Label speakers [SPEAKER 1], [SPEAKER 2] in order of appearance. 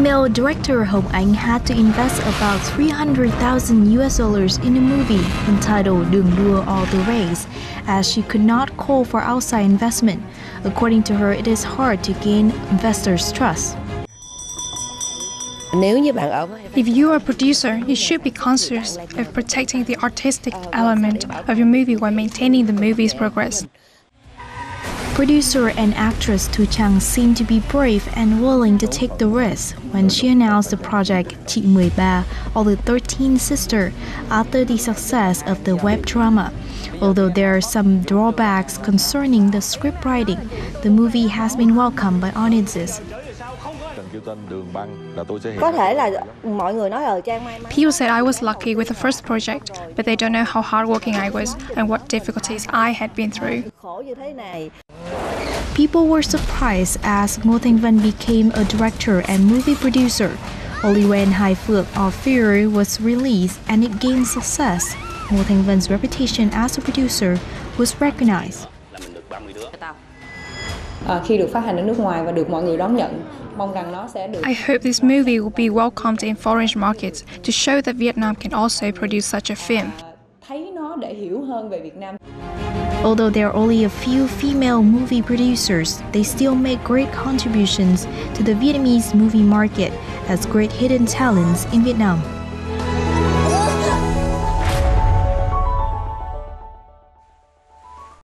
[SPEAKER 1] Female director Hong Ánh had to invest about 300,000 US dollars in a movie entitled Đường đua all the race, as she could not call for outside investment. According to her, it is hard to gain investors' trust.
[SPEAKER 2] nếu như bạn ở với
[SPEAKER 3] If you are a producer, you should be conscious of protecting the artistic element of your movie while maintaining the movie's progress.
[SPEAKER 1] Producer and actress Thu Trang seemed to be brave and willing to take the risk when she announced the project Chị 13 or the 13th Sister after the success of the web drama. Although there are some drawbacks concerning the script writing, the movie has been welcomed by audiences.
[SPEAKER 4] Cần kêu tên Đường Băng là tôi sẽ hiện
[SPEAKER 2] có thể là mọi người nói ở trang may mắn
[SPEAKER 3] People said I was lucky with the first project, but they don't know how hardworking I was and what difficulties I had been through.
[SPEAKER 1] People were surprised as Ngô Thanh Vân became a director and movie producer. Only when Hai Phượng or Furie was released and it gained success, Ngô Thanh Vân's reputation as a producer was recognized.
[SPEAKER 5] Ờ, khi được phát hành ở nước ngoài và được mọi người đón nhận mong rằng nó sẽ được
[SPEAKER 3] I hope this movie will be welcomed in foreign markets to show that Vietnam can also produce such a film.
[SPEAKER 5] Để hiểu hơn về Việt Nam
[SPEAKER 1] Although there are only a few female movie producers, they still make great contributions to the Vietnamese movie market as great hidden talents in Vietnam.